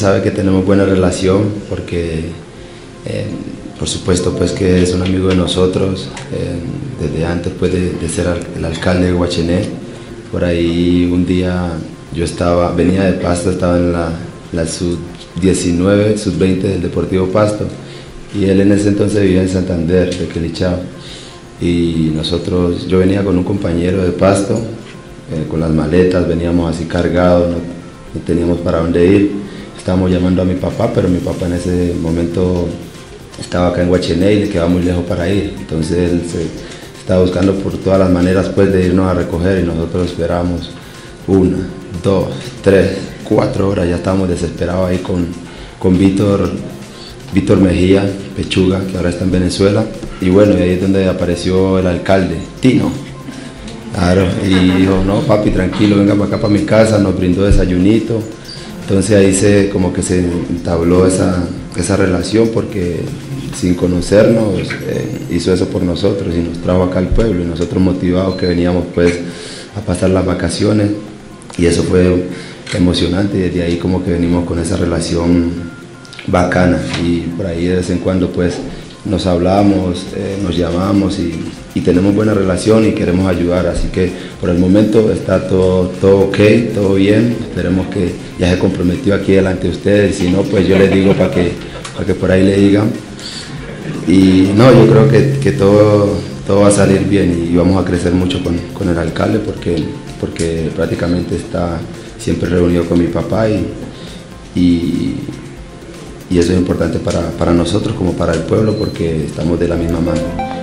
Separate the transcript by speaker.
Speaker 1: sabe que tenemos buena relación porque eh, por supuesto pues que es un amigo de nosotros, eh, desde antes pues de, ser el alcalde de Guachené, por ahí un día yo estaba, venía de Pasto, estaba en la, la sub-19, sub-20 del Deportivo Pasto y él en ese entonces vivía en Santander, de Quelichao y nosotros, yo venía con un compañero de Pasto, eh, con las maletas, veníamos así cargados, no teníamos para dónde ir estábamos llamando a mi papá, pero mi papá en ese momento estaba acá en Huachené y le quedaba muy lejos para ir. Entonces él se estaba buscando por todas las maneras pues, de irnos a recoger y nosotros esperábamos una, dos, tres, cuatro horas. Ya estábamos desesperados ahí con, con Víctor, Víctor Mejía, Pechuga, que ahora está en Venezuela. Y bueno, ahí es donde apareció el alcalde, Tino. Claro, y dijo, no, papi, tranquilo, venga acá para mi casa, nos brindó desayunito entonces ahí se, como que se entabló esa, esa relación porque sin conocernos eh, hizo eso por nosotros y nos trajo acá al pueblo y nosotros motivados que veníamos pues a pasar las vacaciones. Y eso fue emocionante y desde ahí como que venimos con esa relación bacana. Y por ahí de vez en cuando pues nos hablamos, eh, nos llamamos y, tenemos buena relación y queremos ayudar, así que por el momento está todo, todo ok, todo bien, esperemos que ya se comprometió aquí delante de ustedes, si no pues yo les digo para que, para que por ahí le digan. Y no, yo creo que, todo, todo va a salir bien y vamos a crecer mucho con, el alcalde porque, porque prácticamente está siempre reunido con mi papá y y eso es importante para, para nosotros como para el pueblo porque estamos de la misma mano.